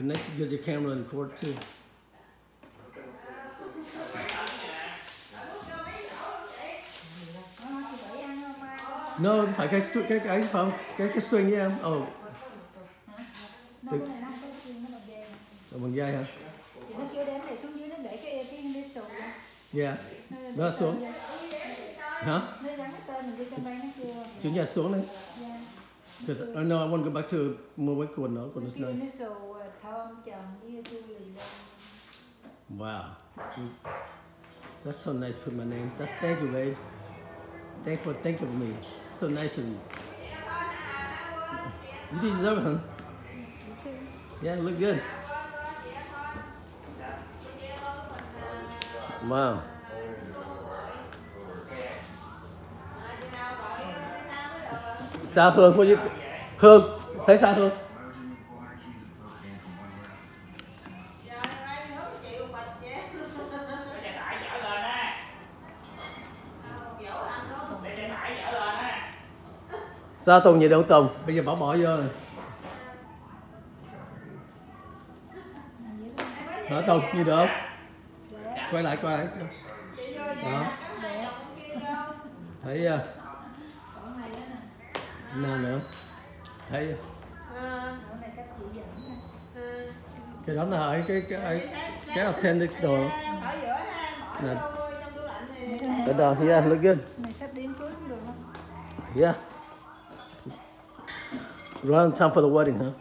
The next you get your camera and record too. No, phải cái cái cái không? Cái cái string với em. Oh, có chiên nó bằng dây hả? Chị nó đem xuống dưới nó để cái cái cái sù Yeah. Nó xuống. Hả? Nó gắn cái tên mình đi trên đây nó Chuyển nhà xuống đấy. Dạ. Because I know I want to go back to mua mấy quần đó, quần Nó it's kêu nice. Nó sù thơm trầm với chua lì lên Wow. That's so nice. Put my name. That's thank you, babe. Thank for thank you for me. So nice of you. You deserve it, huh? Yeah, look good. Wow. Sao Hương? What you... Hương, thấy sao Hương? Sao Tùng vậy đâu Tùng? Bây giờ bỏ bỏ vô rồi. Hả Tùng, như được? Quay lại, quay lại. Đó. Thấy chưa? Còn này đó nè Nào nữa? Thấy chưa? Còn này cách chị dẫn nè Cái đó là cái cái cái, cái appendix đồ. ở giữa ha bỏ Nè. vô trong tủ lạnh thì Cái đó, yeah, look good. Này sắp đến cưới cũng được không? Yeah. Run time for the wedding, huh?